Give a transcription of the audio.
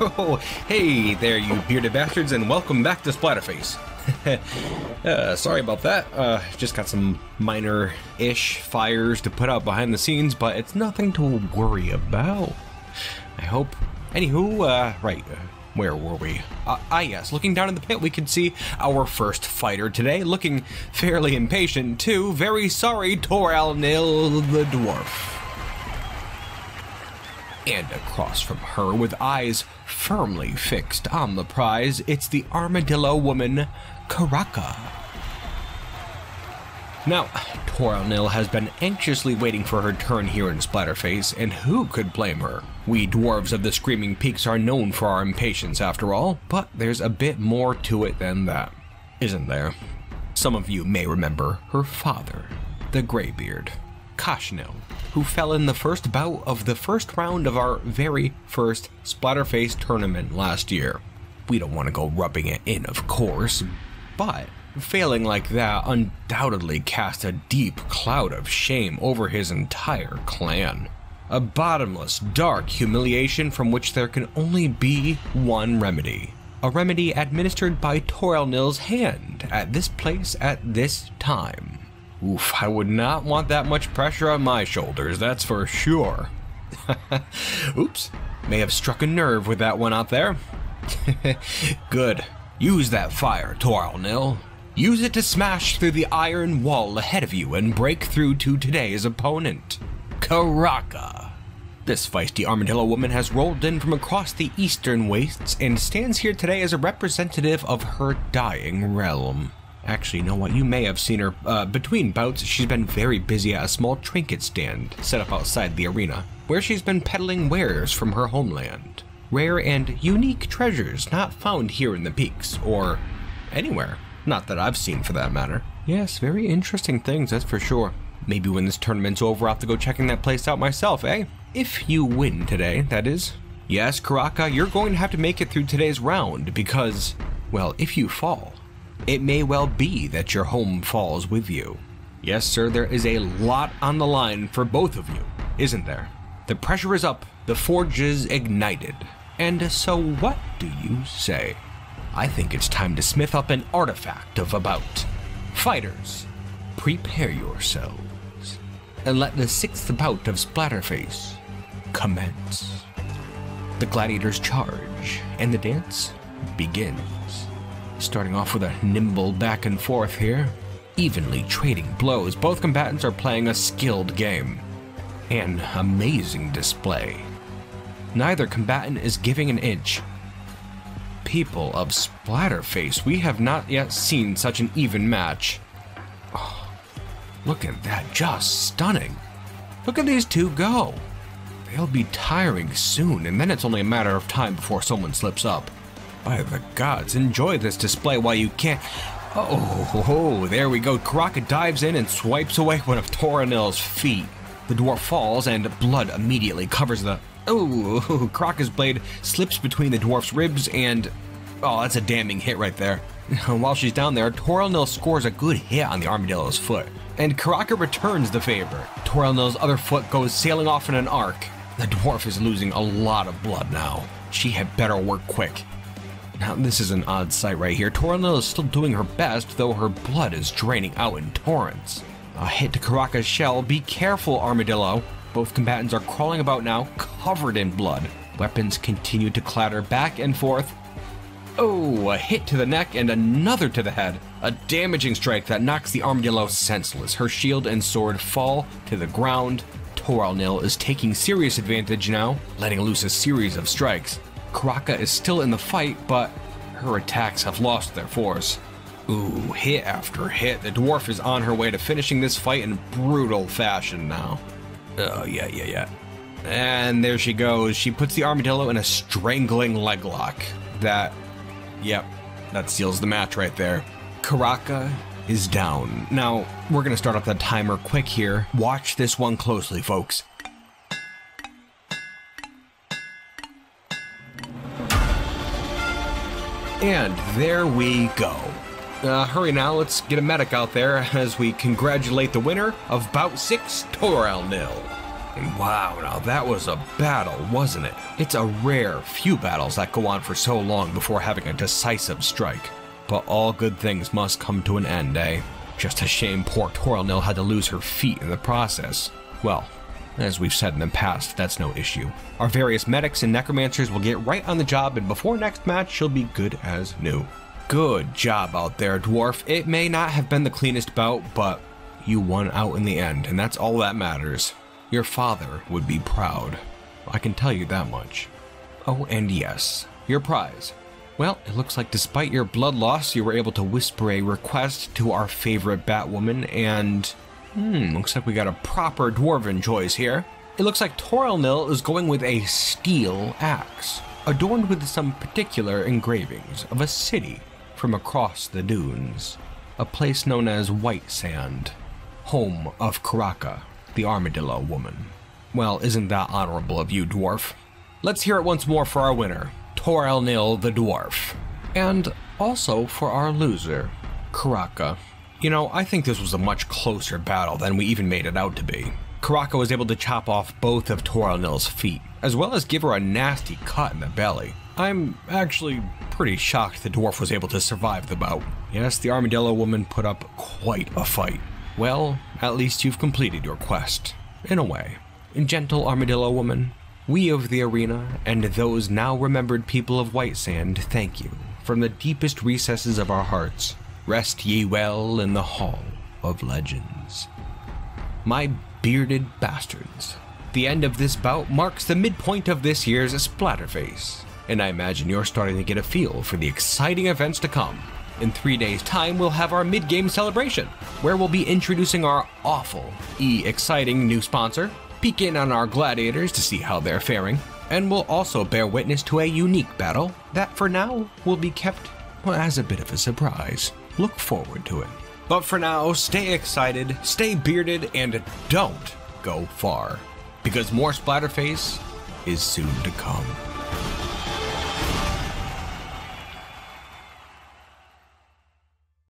Oh, hey there, you bearded bastards, and welcome back to Splatterface. uh, sorry about that. Uh, just got some minor-ish fires to put out behind the scenes, but it's nothing to worry about. I hope. Anywho, uh, right, uh, where were we? Uh, ah, yes, looking down in the pit, we can see our first fighter today, looking fairly impatient too. Very sorry, Toralnil the dwarf. And across from her, with eyes firmly fixed on the prize, it's the armadillo woman, Caraca. Now, Toralnil has been anxiously waiting for her turn here in Splatterface, and who could blame her? We dwarves of the Screaming Peaks are known for our impatience after all, but there's a bit more to it than that, isn't there? Some of you may remember her father, the Greybeard, Kashnil, who fell in the first bout of the first round of our very first Splatterface tournament last year. We don't want to go rubbing it in, of course, but failing like that undoubtedly cast a deep cloud of shame over his entire clan. A bottomless, dark humiliation from which there can only be one remedy. A remedy administered by Toralnil's hand at this place at this time. Oof, I would not want that much pressure on my shoulders, that's for sure. Oops, may have struck a nerve with that one out there. Good. Use that fire, Toralnil. Use it to smash through the iron wall ahead of you and break through to today's opponent, Caraca. This feisty armadillo woman has rolled in from across the eastern wastes and stands here today as a representative of her dying realm. Actually, you know what? You may have seen her uh, between bouts. She's been very busy at a small trinket stand set up outside the arena, where she's been peddling wares from her homeland. Rare and unique treasures not found here in the peaks, or anywhere. Not that I've seen for that matter. Yes, very interesting things, that's for sure. Maybe when this tournament's over, I'll have to go checking that place out myself, eh? If you win today, that is. Yes, Caraca, you're going to have to make it through today's round because, well, if you fall, it may well be that your home falls with you. Yes, sir, there is a lot on the line for both of you, isn't there? The pressure is up, the forge is ignited. And so what do you say? I think it's time to smith up an artifact of about. Fighters, prepare yourselves, and let the sixth bout of Splatterface commence. The gladiators charge, and the dance begins. Starting off with a nimble back and forth here, evenly trading blows, both combatants are playing a skilled game. An amazing display. Neither combatant is giving an inch. People of Splatterface, we have not yet seen such an even match. Oh, look at that, just stunning. Look at these two go. They'll be tiring soon, and then it's only a matter of time before someone slips up. By the gods, enjoy this display while you can. Oh, oh, there we go. Caraca dives in and swipes away one of Toralnil's feet. The dwarf falls, and blood immediately covers the. Oh, Caraca's blade slips between the dwarf's ribs, and. Oh, that's a damning hit right there. While she's down there, Toralnil scores a good hit on the armadillo's foot, and Caraca returns the favor. Toralnil's other foot goes sailing off in an arc. The dwarf is losing a lot of blood now. She had better work quick. Now, this is an odd sight right here. Toralnil is still doing her best, though her blood is draining out in torrents. A hit to Caraca's shell. Be careful, Armadillo. Both combatants are crawling about now, covered in blood. Weapons continue to clatter back and forth. Oh, a hit to the neck and another to the head. A damaging strike that knocks the armadillo senseless. Her shield and sword fall to the ground. Toralnil is taking serious advantage now, letting loose a series of strikes. Caraca is still in the fight, but her attacks have lost their force. Ooh, hit after hit. The dwarf is on her way to finishing this fight in brutal fashion now. Oh, yeah, yeah, yeah. And there she goes. She puts the armadillo in a strangling leg lock. That, yep, that seals the match right there. Caraca is down. Now, we're going to start up the timer quick here. Watch this one closely, folks. And there we go. Uh, hurry now, let's get a medic out there as we congratulate the winner of Bout 6 Toralnil. And wow, now that was a battle, wasn't it? It's a rare few battles that go on for so long before having a decisive strike. But all good things must come to an end, eh? Just a shame poor Toralnil had to lose her feet in the process. Well, as we've said in the past, that's no issue. Our various medics and necromancers will get right on the job, and before next match, she'll be good as new. Good job out there, Dwarf. It may not have been the cleanest bout, but you won out in the end, and that's all that matters. Your father would be proud. I can tell you that much. Oh, and yes, your prize. Well, it looks like despite your blood loss, you were able to whisper a request to our favorite Batwoman, and. Hmm, looks like we got a proper dwarven choice here. It looks like Toralnil is going with a steel axe, adorned with some particular engravings of a city from across the dunes, a place known as White Sand, home of Caraca, the armadillo woman. Well, isn't that honorable of you, dwarf? Let's hear it once more for our winner, Toralnil the dwarf, and also for our loser, Caraca. You know, I think this was a much closer battle than we even made it out to be. Caraca was able to chop off both of Toralnil's feet, as well as give her a nasty cut in the belly. I'm actually pretty shocked the dwarf was able to survive the bout. Yes, the armadillo woman put up quite a fight. Well, at least you've completed your quest. In a way. Gentle armadillo woman, we of the arena and those now remembered people of White Sand thank you from the deepest recesses of our hearts. Rest ye well in the Hall of Legends. My bearded bastards. The end of this bout marks the midpoint of this year's Splatterface and I imagine you're starting to get a feel for the exciting events to come. In three days' time, we'll have our mid game celebration, where we'll be introducing our awful, e exciting new sponsor, peek in on our gladiators to see how they're faring, and we'll also bear witness to a unique battle that for now will be kept as a bit of a surprise. Look forward to it. But for now, stay excited, stay bearded, and don't go far, because more Splatterface is soon to come.